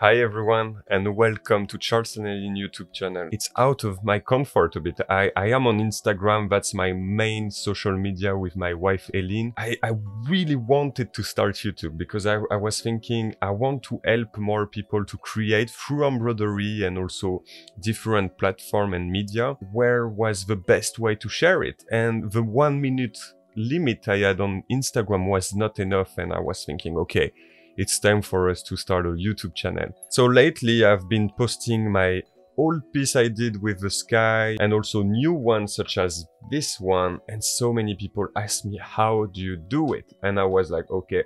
Hi everyone and welcome to Charles Elin YouTube channel. It's out of my comfort a bit. I, I am on Instagram, that's my main social media with my wife Elin. I, I really wanted to start YouTube because I, I was thinking I want to help more people to create through embroidery and also different platform and media. Where was the best way to share it? And the one minute limit I had on Instagram was not enough and I was thinking, okay, it's time for us to start a YouTube channel. So lately I've been posting my old piece I did with the sky and also new ones such as this one. And so many people ask me how do you do it? And I was like okay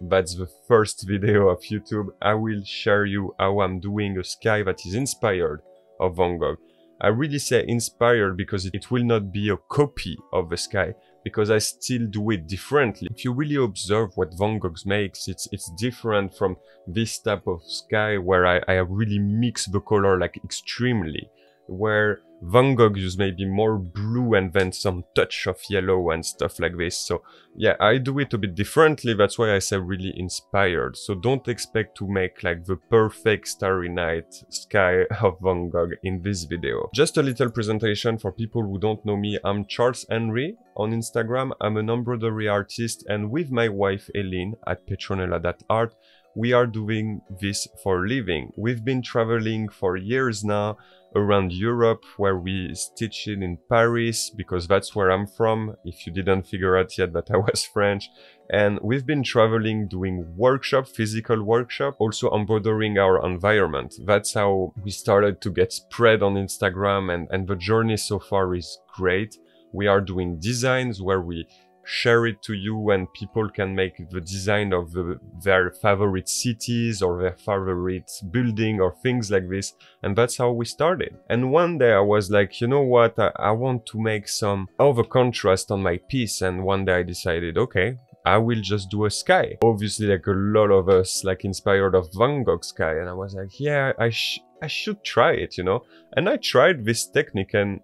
that's the first video of YouTube. I will share you how I'm doing a sky that is inspired of Van Gogh. I really say inspired because it will not be a copy of the sky because I still do it differently. If you really observe what Van Gogh makes, it's it's different from this type of sky where I, I really mix the color like extremely. Where Van Gogh use maybe more blue and then some touch of yellow and stuff like this. So yeah, I do it a bit differently. That's why I say really inspired. So don't expect to make like the perfect starry night sky of Van Gogh in this video. Just a little presentation for people who don't know me. I'm Charles Henry on Instagram. I'm an embroidery artist and with my wife Elin at petronella.art, we are doing this for living. We've been traveling for years now around Europe where we stitch it in Paris because that's where I'm from if you didn't figure out yet that I was French. And we've been traveling doing workshop physical workshop also embroidering our environment. That's how we started to get spread on Instagram and and the journey so far is great. We are doing designs where we share it to you and people can make the design of the, their favorite cities or their favorite building or things like this. And that's how we started. And one day I was like, you know what? I, I want to make some over contrast on my piece. And one day I decided, okay, I will just do a sky. Obviously, like a lot of us, like inspired of Van Gogh sky. And I was like, yeah, I, sh I should try it, you know? And I tried this technique and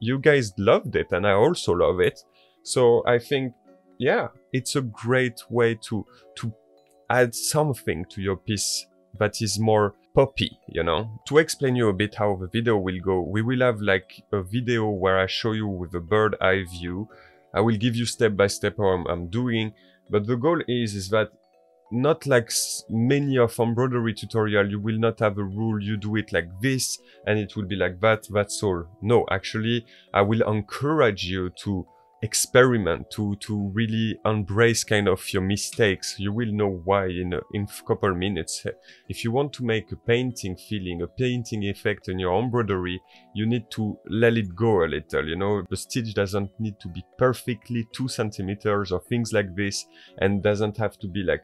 you guys loved it. And I also love it. So I think, yeah, it's a great way to, to add something to your piece that is more poppy, you know? To explain you a bit how the video will go, we will have like a video where I show you with a bird eye view. I will give you step by step how I'm, I'm doing, but the goal is, is that not like many of embroidery tutorial, you will not have a rule, you do it like this, and it will be like that, that's all. No, actually, I will encourage you to experiment to to really embrace kind of your mistakes. You will know why in a, in couple minutes. If you want to make a painting feeling a painting effect in your embroidery you need to let it go a little you know? The stitch doesn't need to be perfectly two centimeters or things like this and doesn't have to be like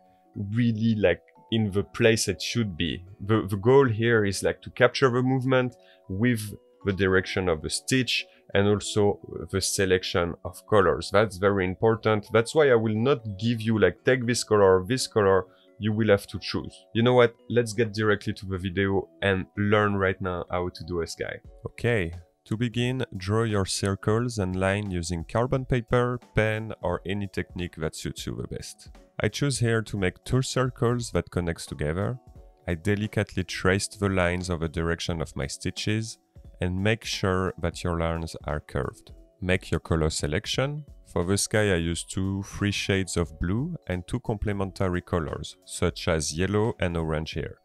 really like in the place it should be. The, the goal here is like to capture the movement with the direction of the stitch and also the selection of colors. That's very important. That's why I will not give you like take this color or this color. You will have to choose. You know what? Let's get directly to the video and learn right now how to do a sky. Okay, to begin, draw your circles and line using carbon paper, pen or any technique that suits you the best. I choose here to make two circles that connects together. I delicately traced the lines of the direction of my stitches and make sure that your lines are curved. Make your color selection. For the sky I use two free shades of blue and two complementary colors, such as yellow and orange here.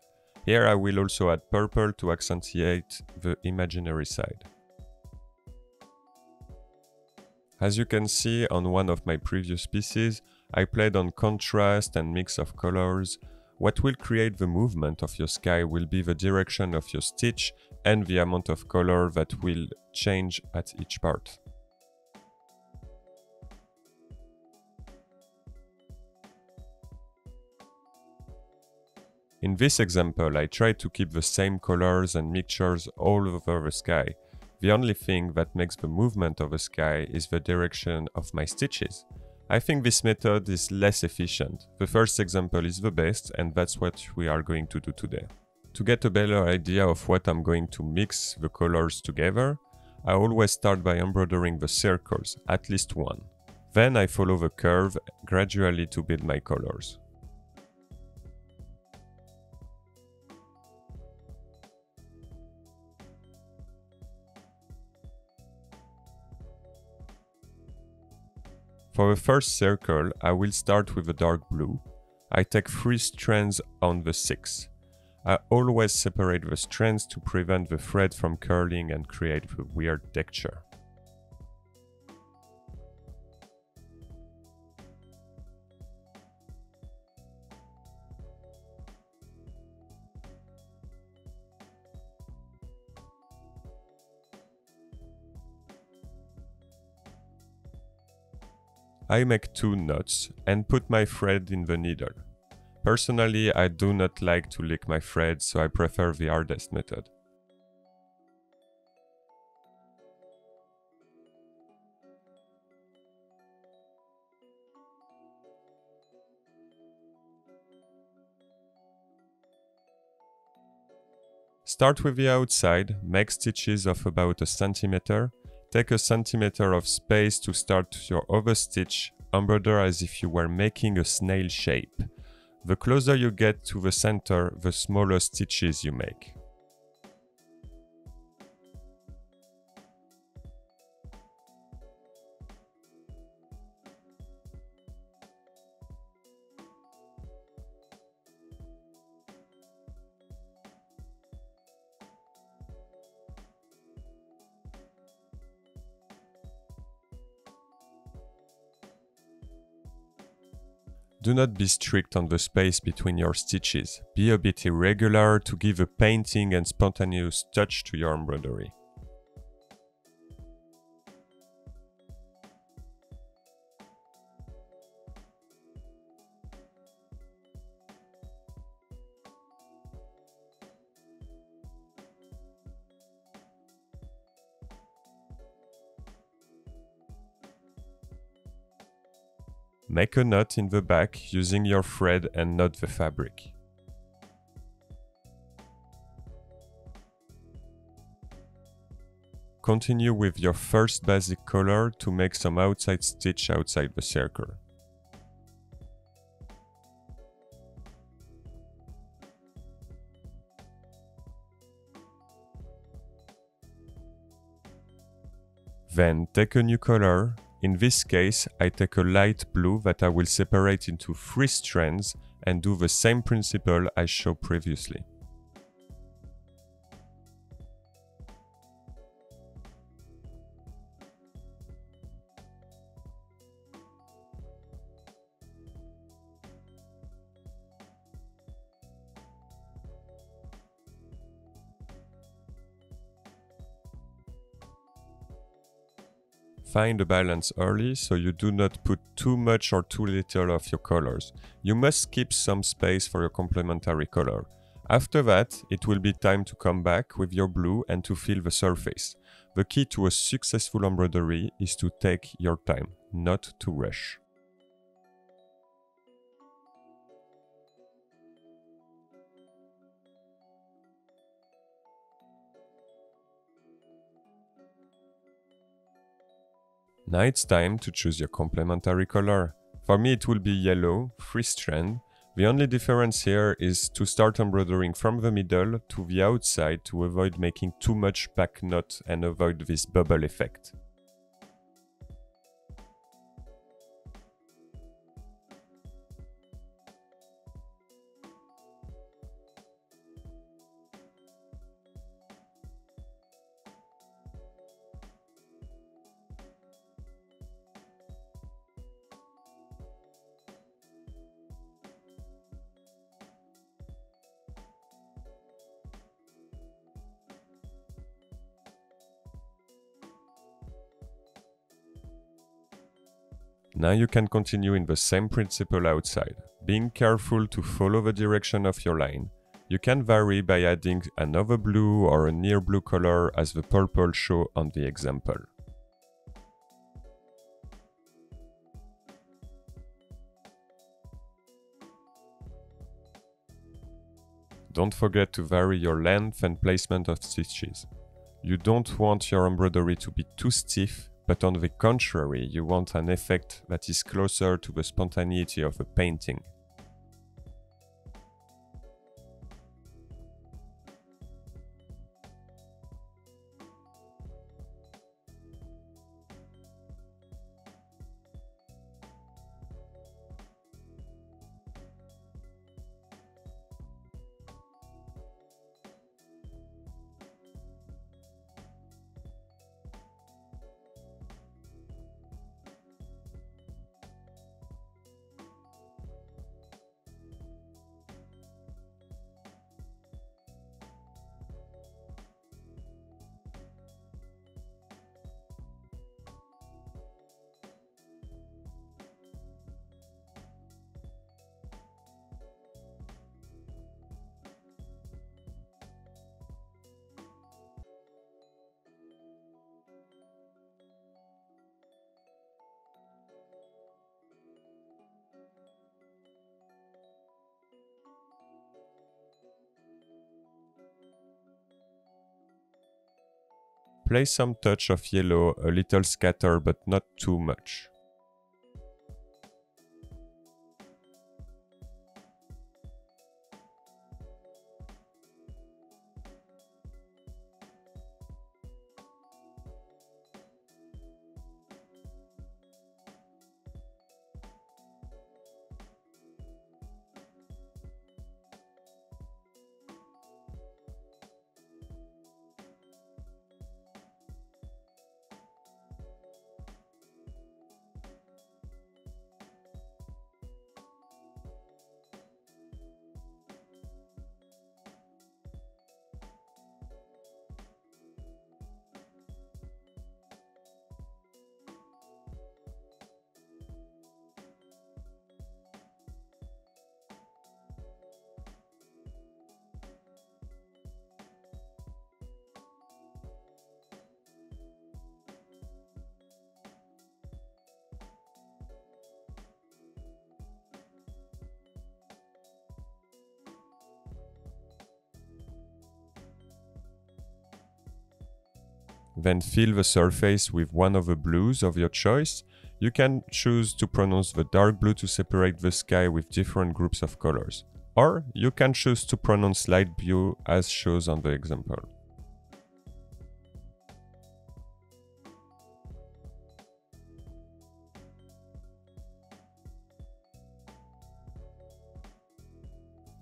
Here I will also add purple to accentuate the imaginary side. As you can see on one of my previous pieces, I played on contrast and mix of colors. What will create the movement of your sky will be the direction of your stitch and the amount of color that will change at each part. In this example, I tried to keep the same colors and mixtures all over the sky. The only thing that makes the movement of the sky is the direction of my stitches. I think this method is less efficient. The first example is the best and that's what we are going to do today. To get a better idea of what I'm going to mix the colors together, I always start by embroidering the circles, at least one. Then I follow the curve gradually to build my colors. For the first circle, I will start with a dark blue. I take 3 strands on the 6. I always separate the strands to prevent the thread from curling and create the weird texture. I make two knots and put my thread in the needle. Personally, I do not like to lick my thread, so I prefer the hardest method. Start with the outside, make stitches of about a centimeter, Take a centimeter of space to start your overstitch, embroider as if you were making a snail shape. The closer you get to the center, the smaller stitches you make. Do not be strict on the space between your stitches. Be a bit irregular to give a painting and spontaneous touch to your embroidery. Make a knot in the back using your thread and not the fabric. Continue with your first basic color to make some outside stitch outside the circle. Then take a new color in this case, I take a light blue that I will separate into three strands and do the same principle I showed previously. Find a balance early so you do not put too much or too little of your colors. You must keep some space for your complementary color. After that, it will be time to come back with your blue and to fill the surface. The key to a successful embroidery is to take your time, not to rush. Now it's time to choose your complementary color. For me it will be yellow, free strand. The only difference here is to start embroidering from the middle to the outside to avoid making too much back knot and avoid this bubble effect. Now you can continue in the same principle outside, being careful to follow the direction of your line. You can vary by adding another blue or a near blue color as the purple show on the example. Don't forget to vary your length and placement of stitches. You don't want your embroidery to be too stiff but on the contrary, you want an effect that is closer to the spontaneity of a painting. Apply some touch of yellow, a little scatter but not too much. Then fill the surface with one of the blues of your choice. You can choose to pronounce the dark blue to separate the sky with different groups of colors. Or you can choose to pronounce light blue as shown on the example.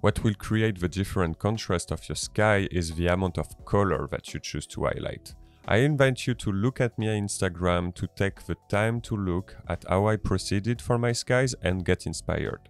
What will create the different contrast of your sky is the amount of color that you choose to highlight. I invite you to look at my Instagram to take the time to look at how I proceeded for my skies and get inspired.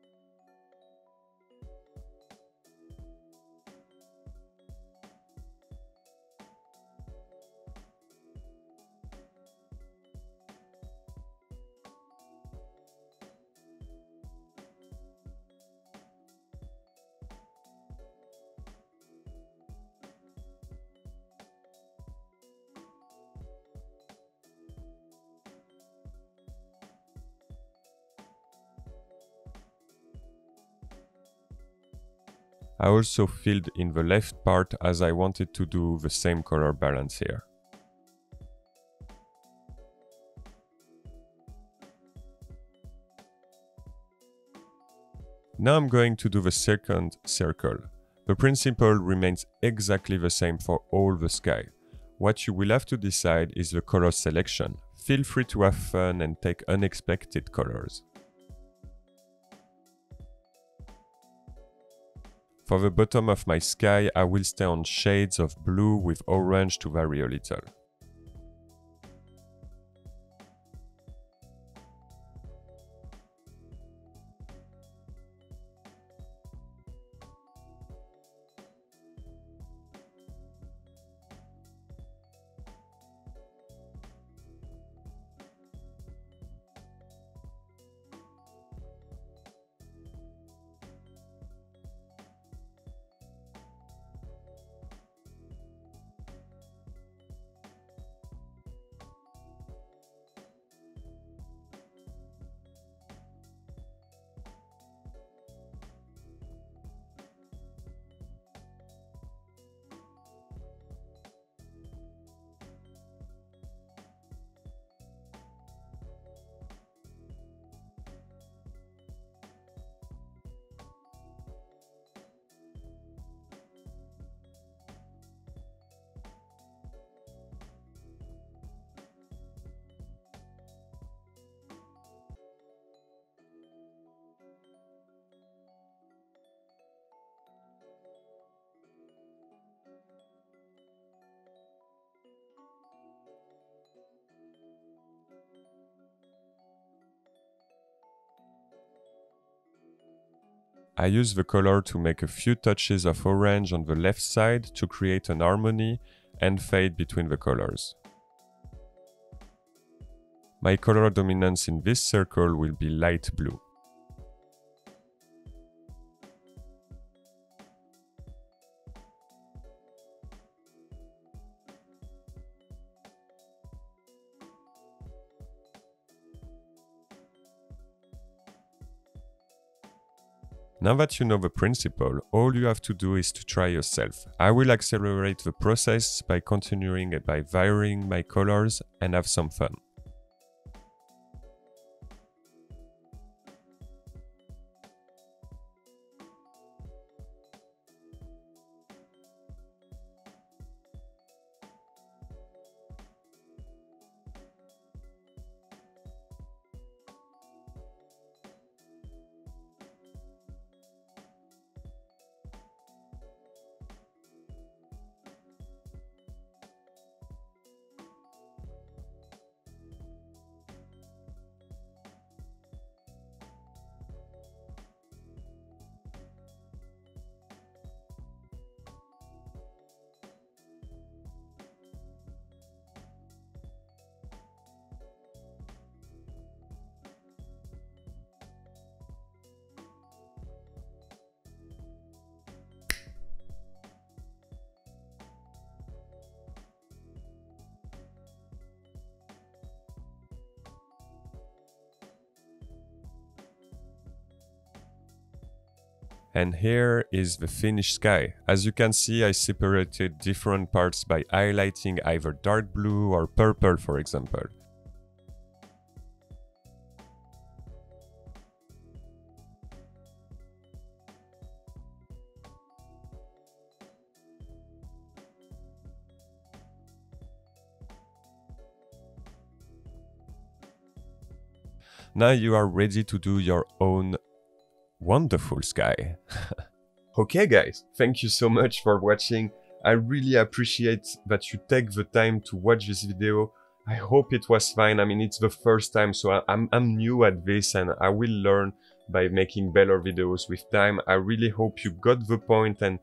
I also filled in the left part as I wanted to do the same color balance here. Now I'm going to do the second circle. The principle remains exactly the same for all the sky. What you will have to decide is the color selection. Feel free to have fun and take unexpected colors. For the bottom of my sky, I will stay on shades of blue with orange to vary a little. I use the color to make a few touches of orange on the left side to create an harmony and fade between the colors. My color dominance in this circle will be light blue. Now that you know the principle, all you have to do is to try yourself. I will accelerate the process by continuing it by varying my colors and have some fun. And here is the finished sky. As you can see, I separated different parts by highlighting either dark blue or purple, for example. Now you are ready to do your own wonderful sky. okay guys, thank you so much for watching. I really appreciate that you take the time to watch this video. I hope it was fine. I mean, it's the first time, so I'm, I'm new at this and I will learn by making better videos with time. I really hope you got the point and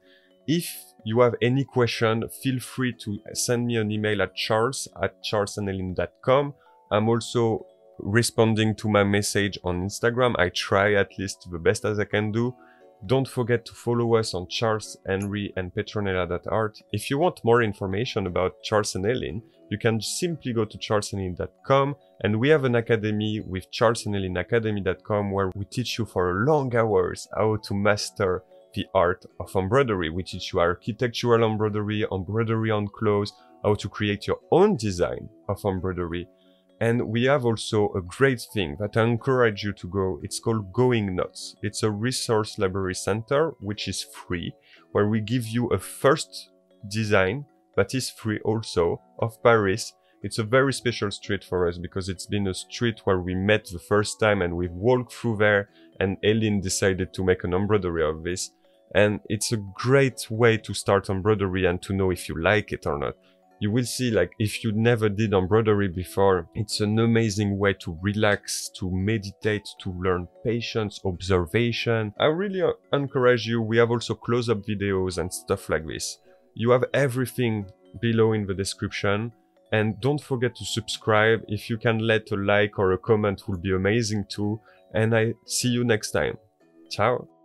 if you have any question, feel free to send me an email at charles at charlesandelin.com. I'm also responding to my message on Instagram. I try at least the best as I can do. Don't forget to follow us on Charles, Henry and Petronella.art. If you want more information about Charles and Elin, you can simply go to charlesandelin.com and we have an academy with charlesandelinacademy.com where we teach you for long hours how to master the art of embroidery. We teach you architectural embroidery, embroidery on clothes, how to create your own design of embroidery, and we have also a great thing that I encourage you to go. It's called Going Knots. It's a resource library center, which is free, where we give you a first design that is free also of Paris. It's a very special street for us because it's been a street where we met the first time and we've walked through there and Elin decided to make an embroidery of this. And it's a great way to start embroidery and to know if you like it or not you will see like if you never did embroidery before, it's an amazing way to relax, to meditate, to learn patience, observation. I really encourage you. We have also close-up videos and stuff like this. You have everything below in the description. And don't forget to subscribe. If you can let a like or a comment will be amazing too. And I see you next time. Ciao.